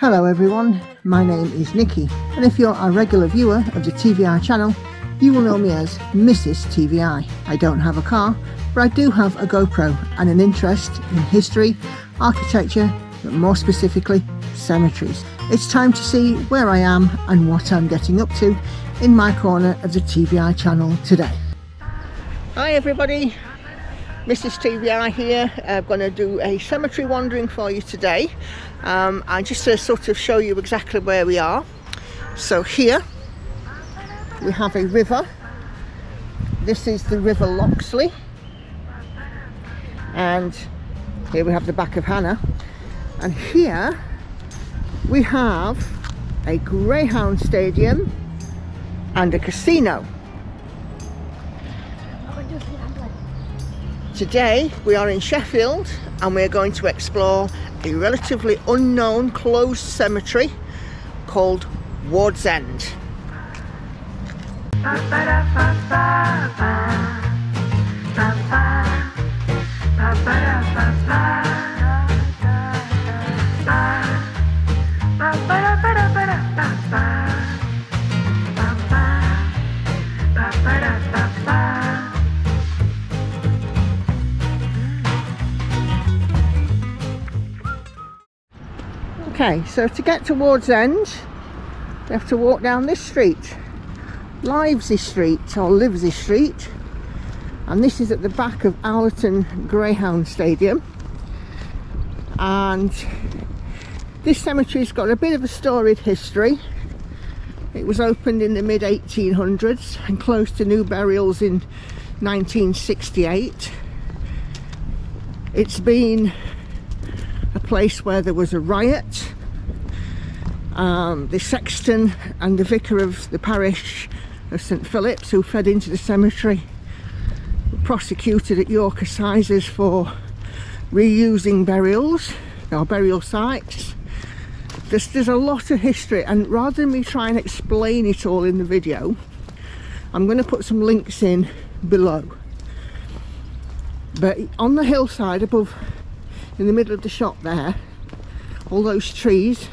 Hello everyone, my name is Nikki and if you're a regular viewer of the TVI channel you will know me as Mrs TVI. I don't have a car but I do have a GoPro and an interest in history, architecture but more specifically cemeteries. It's time to see where I am and what I'm getting up to in my corner of the TVI channel today. Hi everybody, Mrs TVI here. I'm going to do a cemetery wandering for you today um, and just to sort of show you exactly where we are. So here we have a river. This is the River Loxley and here we have the back of Hannah and here we have a greyhound stadium and a casino. Today we are in Sheffield and we're going to explore a relatively unknown closed cemetery called Wardsend. Okay, so to get to Wardsend, we have to walk down this street, Livesey Street or Livesey Street, and this is at the back of Owlerton Greyhound Stadium. And this cemetery's got a bit of a storied history. It was opened in the mid 1800s and closed to new burials in 1968. It's been a place where there was a riot. Um, the sexton and the vicar of the parish of St Philip's who fed into the cemetery were prosecuted at York Assizes for reusing burials or burial sites. There's, there's a lot of history and rather than me try and explain it all in the video I'm going to put some links in below but on the hillside above in the middle of the shop there all those trees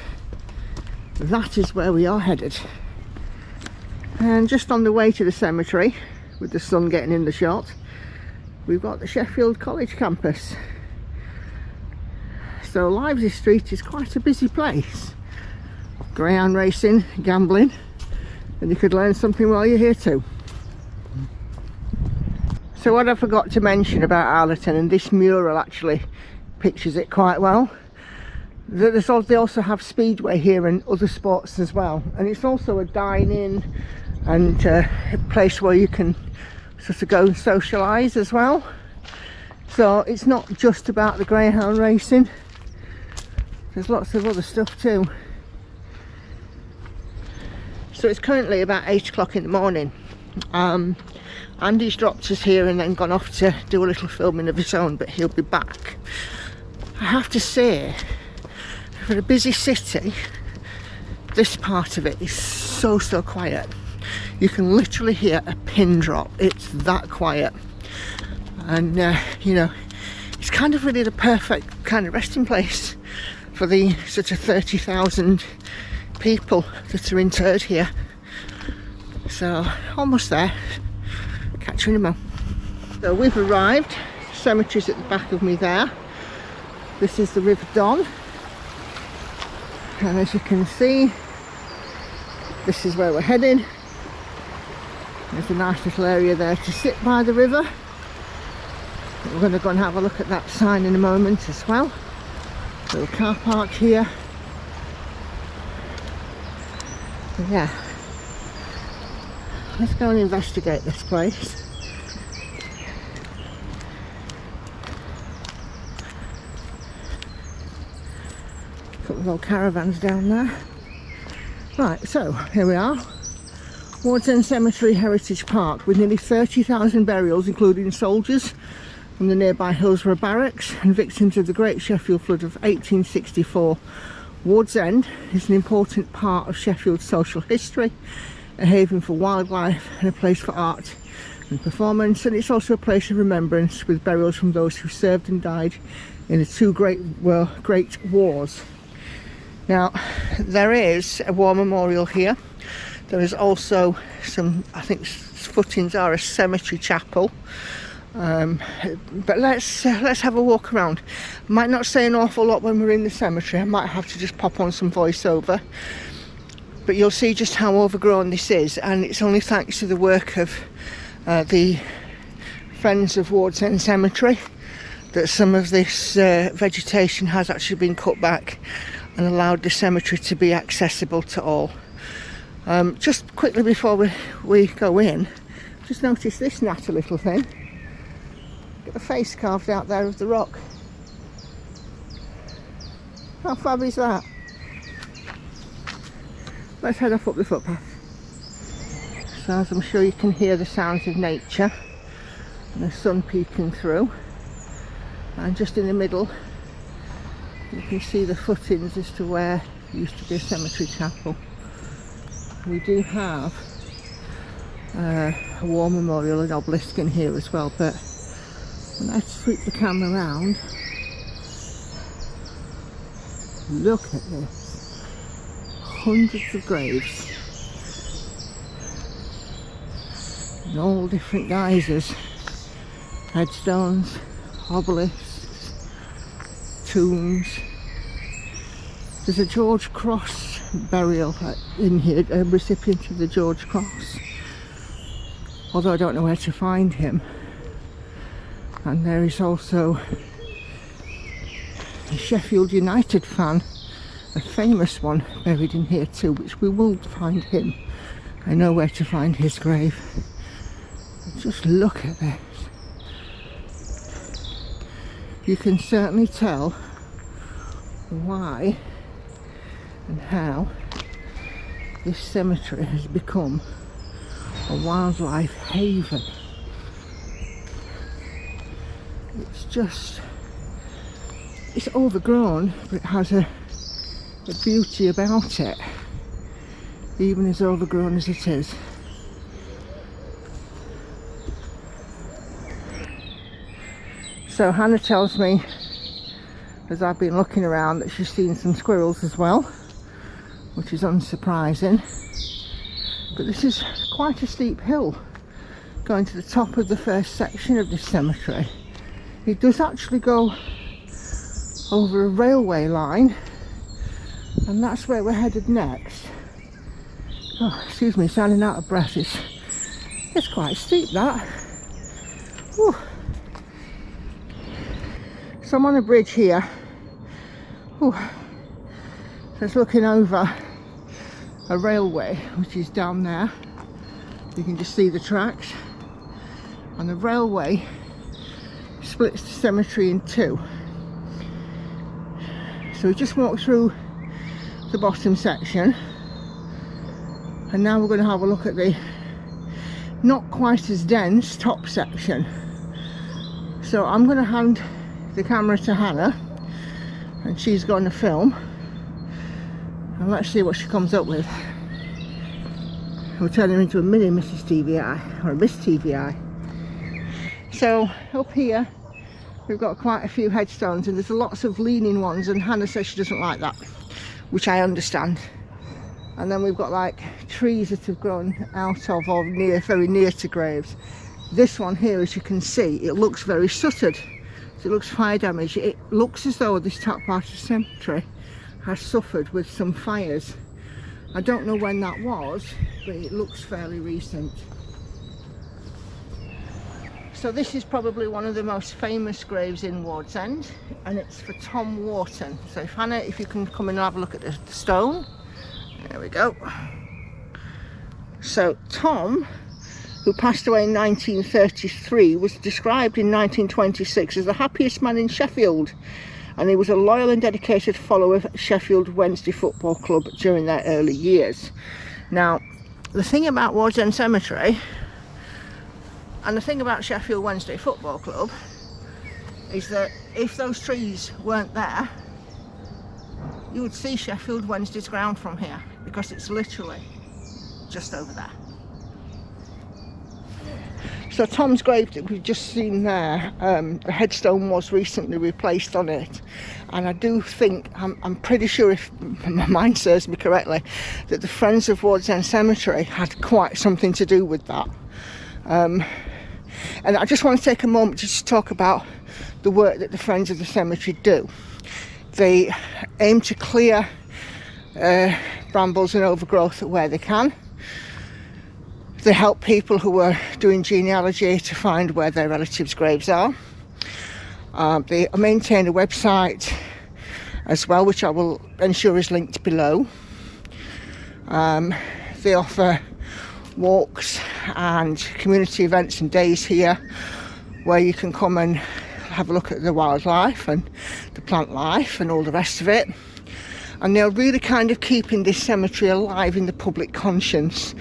that is where we are headed. And just on the way to the cemetery with the sun getting in the shot we've got the Sheffield College campus. So Livesey Street is quite a busy place. Greyhound racing gambling and you could learn something while you're here too. So what I forgot to mention about Owlerton and this mural actually pictures it quite well. They also have Speedway here and other sports as well. And it's also a dine-in and uh, a place where you can sort of go and socialise as well. So it's not just about the greyhound racing. There's lots of other stuff too. So it's currently about 8 o'clock in the morning. Um, Andy's dropped us here and then gone off to do a little filming of his own, but he'll be back. I have to say, for a busy city, this part of it is so, so quiet. You can literally hear a pin drop. It's that quiet. And, uh, you know, it's kind of really the perfect kind of resting place for the sort of 30,000 people that are interred here. So, almost there. Catch you in a moment. So we've arrived. Cemetery's at the back of me there. This is the River Don. And as you can see, this is where we're heading. There's a nice little area there to sit by the river. We're going to go and have a look at that sign in a moment as well. Little car park here. But yeah, let's go and investigate this place. Couple of old caravans down there. Right, so here we are. Wardsend Cemetery Heritage Park with nearly 30,000 burials including soldiers from the nearby Hillsborough Barracks and victims of the Great Sheffield Flood of 1864. Wardsend is an important part of Sheffield's social history, a haven for wildlife and a place for art and performance and it's also a place of remembrance with burials from those who served and died in the two great, well, great wars Now, there is a war memorial here. There is also some, I think, footings are a cemetery chapel. Um, but let's uh, let's have a walk around. Might not say an awful lot when we're in the cemetery. I might have to just pop on some voiceover. But you'll see just how overgrown this is, and it's only thanks to the work of uh, the Friends of Wardsend Cemetery that some of this uh, vegetation has actually been cut back and allowed the cemetery to be accessible to all. Um, just quickly before we, we go in, just notice this natty little thing. Got a face carved out there of the rock. How fab is that? Let's head off up the footpath. So as I'm sure you can hear the sounds of nature and the sun peeking through and just in the middle you can see the footings as to where used to be a cemetery chapel. We do have uh, a war memorial and obelisk in here as well but when I sweep the camera around look at this. Hundreds of graves. In all different guises headstones obelisks, tombs. There's a George Cross burial in here, a recipient of the George Cross. Although I don't know where to find him. And there is also a Sheffield United fan, a famous one, buried in here too, which we will find him. I know where to find his grave. Just look at this you can certainly tell why and how this cemetery has become a wildlife haven. It's just, it's overgrown, but it has a, a beauty about it, even as overgrown as it is. So Hannah tells me, as I've been looking around, that she's seen some squirrels as well, which is unsurprising. But this is quite a steep hill going to the top of the first section of this cemetery. It does actually go over a railway line and that's where we're headed next. Oh, excuse me, sounding out of breath. It's, it's quite steep that. So I'm on a bridge here. Ooh. Just looking over a railway which is down there. You can just see the tracks. And the railway splits the cemetery in two. So we just walked through the bottom section and now we're going to have a look at the not quite as dense top section. So I'm going to hand the camera to Hannah and she's going to film and let's see what she comes up with. We'll turn her into a mini Mrs. TVI or a Miss TVI. So up here we've got quite a few headstones and there's lots of leaning ones and Hannah says she doesn't like that which I understand and then we've got like trees that have grown out of or near very near to graves this one here as you can see it looks very sooted it looks fire damage. It looks as though this top part of the cemetery has suffered with some fires. I don't know when that was, but it looks fairly recent. So this is probably one of the most famous graves in Wardsend and it's for Tom Wharton. So if Hannah, if you can come and have a look at the stone. There we go. So Tom who passed away in 1933, was described in 1926 as the happiest man in Sheffield and he was a loyal and dedicated follower of Sheffield Wednesday Football Club during their early years. Now, the thing about Wardsend Cemetery and the thing about Sheffield Wednesday Football Club is that if those trees weren't there, you would see Sheffield Wednesday's ground from here because it's literally just over there. So Tom's grave that we've just seen there, um, the headstone was recently replaced on it. And I do think, I'm, I'm pretty sure if my mind serves me correctly, that the Friends of Wardsend Cemetery had quite something to do with that. Um, and I just want to take a moment just to talk about the work that the Friends of the Cemetery do. They aim to clear uh, brambles and overgrowth where they can. They help people who are doing genealogy to find where their relatives' graves are. Um, they maintain a website as well, which I will ensure is linked below. Um, they offer walks and community events and days here where you can come and have a look at the wildlife and the plant life and all the rest of it. And they're really kind of keeping this cemetery alive in the public conscience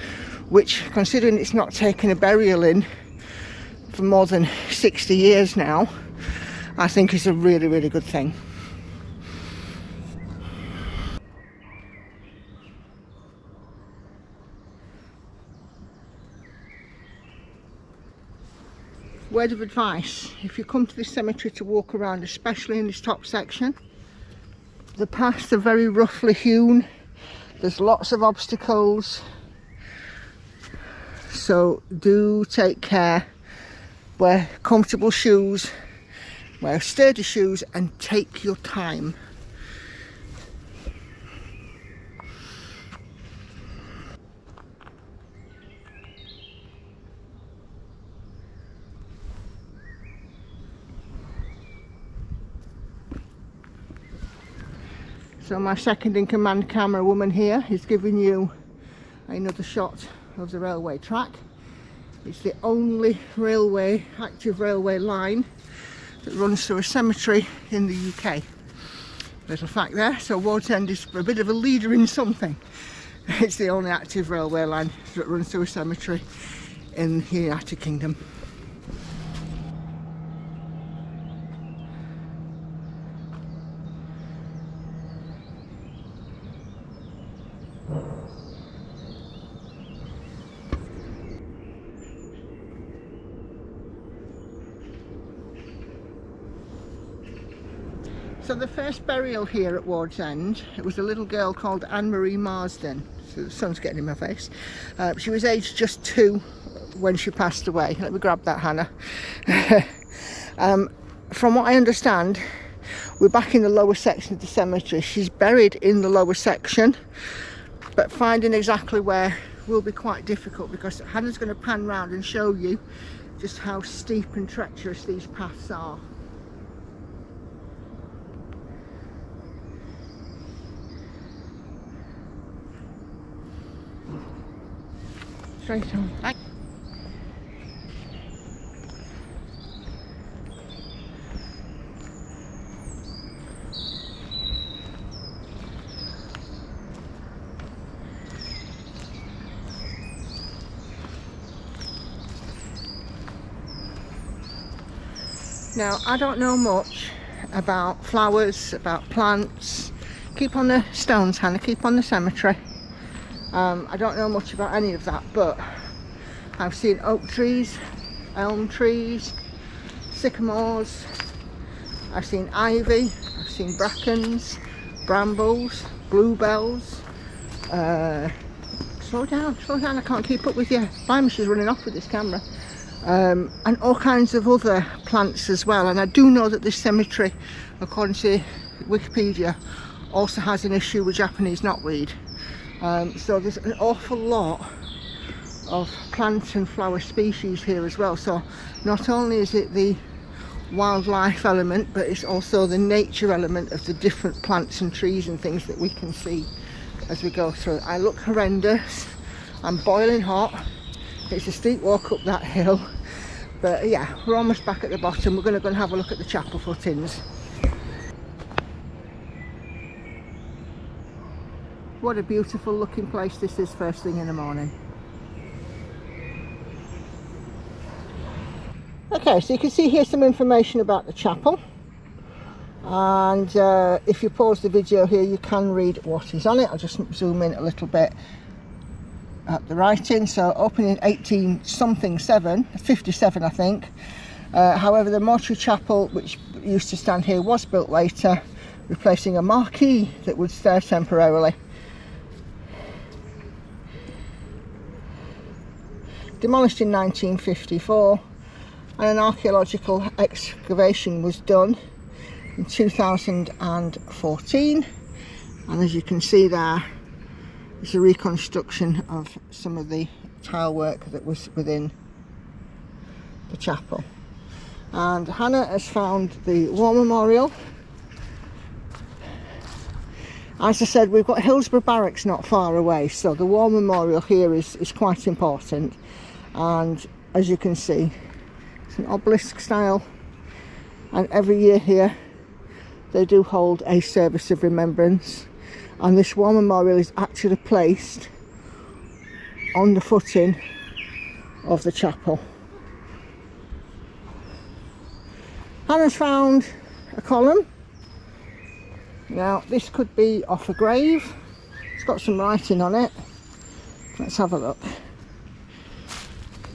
which considering it's not taken a burial in for more than 60 years now, I think is a really, really good thing. Word of advice, if you come to this cemetery to walk around, especially in this top section, the paths are very roughly hewn, there's lots of obstacles, so do take care wear comfortable shoes wear sturdy shoes and take your time. So my second in command camera woman here is giving you another shot of the railway track. It's the only railway, active railway line that runs through a cemetery in the UK. Little fact there, so Ward's is a bit of a leader in something. It's the only active railway line that runs through a cemetery in the United Kingdom. So the first burial here at Wardsend, it was a little girl called Anne-Marie Marsden. So the sun's getting in my face. Uh, she was aged just two when she passed away. Let me grab that, Hannah. um, from what I understand, we're back in the lower section of the cemetery. She's buried in the lower section, but finding exactly where will be quite difficult because Hannah's going to pan round and show you just how steep and treacherous these paths are. Straight on. Now, I don't know much about flowers, about plants. Keep on the stones, Hannah, keep on the cemetery. Um, I don't know much about any of that, but I've seen oak trees, elm trees, sycamores, I've seen ivy, I've seen brackens, brambles, bluebells. Uh, slow down, slow down, I can't keep up with you. My she's running off with this camera. Um, and all kinds of other plants as well. And I do know that this cemetery, according to Wikipedia, also has an issue with Japanese knotweed. Um, so there's an awful lot of plant and flower species here as well. So not only is it the wildlife element, but it's also the nature element of the different plants and trees and things that we can see as we go through. I look horrendous. I'm boiling hot. It's a steep walk up that hill. But yeah, we're almost back at the bottom. We're going to go and have a look at the chapel footings. What a beautiful looking place this is first thing in the morning. Okay, so you can see here some information about the chapel. And uh, if you pause the video here, you can read what is on it. I'll just zoom in a little bit. at the writing. So opened in 18 something 7, 57 I think. Uh, however, the mortuary chapel, which used to stand here, was built later, replacing a marquee that would stay temporarily. Demolished in 1954 and an archaeological excavation was done in 2014 and as you can see there it's a reconstruction of some of the tile work that was within the chapel. And Hannah has found the war memorial. As I said we've got Hillsborough Barracks not far away so the war memorial here is, is quite important and as you can see it's an obelisk style and every year here they do hold a service of remembrance and this war memorial is actually placed on the footing of the chapel. Hannah's found a column. Now this could be off a grave. It's got some writing on it. Let's have a look.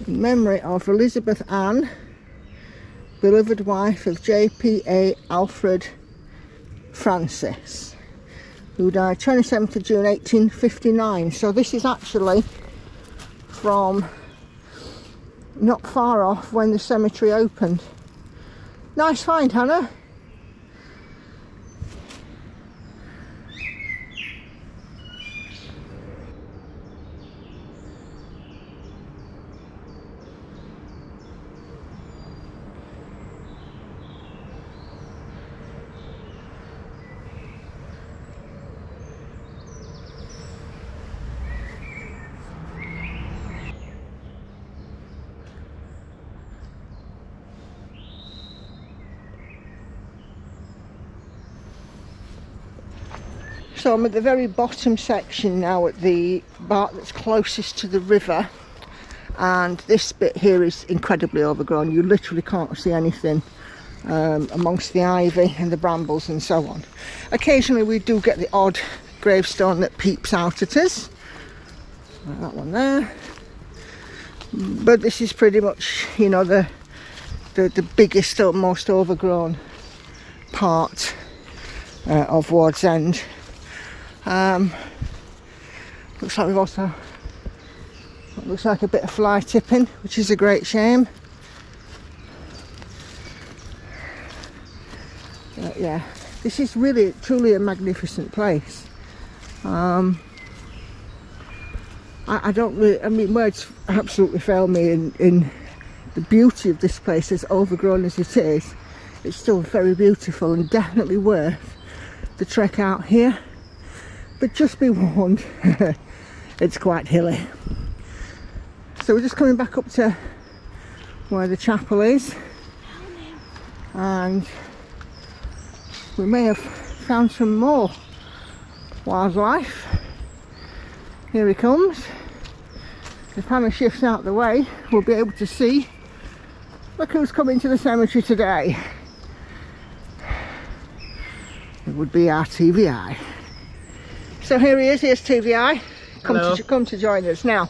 Memory of Elizabeth Ann, beloved wife of J.P.A. Alfred Francis, who died 27th of June 1859. So this is actually from not far off when the cemetery opened. Nice find, Hannah. So I'm at the very bottom section now at the part that's closest to the river and this bit here is incredibly overgrown. You literally can't see anything um, amongst the ivy and the brambles and so on. Occasionally we do get the odd gravestone that peeps out at us. Like that one there. But this is pretty much, you know, the the, the biggest, most overgrown part uh, of Wardsend. Um, looks like we've also looks like a bit of fly tipping, which is a great shame. But yeah, this is really truly a magnificent place. Um, I, I, don't really, I mean, words absolutely fail me in, in the beauty of this place, as overgrown as it is. It's still very beautiful and definitely worth the trek out here but just be warned it's quite hilly. So we're just coming back up to where the chapel is. And we may have found some more wildlife. Here he comes. If Hannah shifts out the way we'll be able to see. Look who's coming to the cemetery today. It would be our TVI so here he is, here's TVI. Come Hello. to come to join us. Now,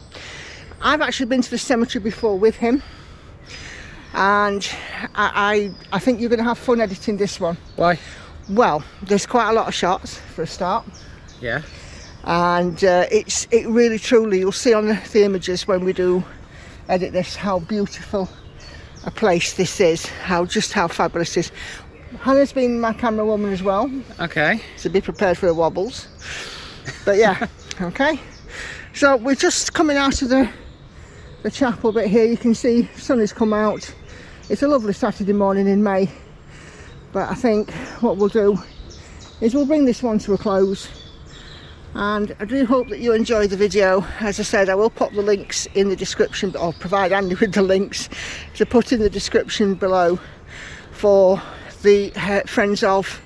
I've actually been to the cemetery before with him. And I, I, I think you're going to have fun editing this one. Why? Well, there's quite a lot of shots for a start. Yeah. And uh, it's it really truly, you'll see on the, the images when we do edit this how beautiful a place this is, how just how fabulous it is. Hannah's been my camera woman as well. Okay. So be prepared for the wobbles but yeah okay. So we're just coming out of the the chapel bit here. You can see sun has come out. It's a lovely Saturday morning in May. But I think what we'll do is we'll bring this one to a close. And I do hope that you enjoy the video. As I said I will pop the links in the description or provide Andy with the links to put in the description below for the uh, Friends of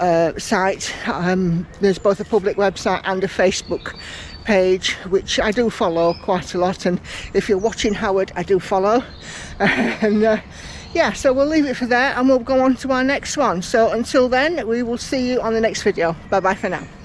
uh, site. Um, there's both a public website and a Facebook page which I do follow quite a lot. And if you're watching Howard I do follow. And uh, yeah so we'll leave it for there and we'll go on to our next one. So until then we will see you on the next video. Bye bye for now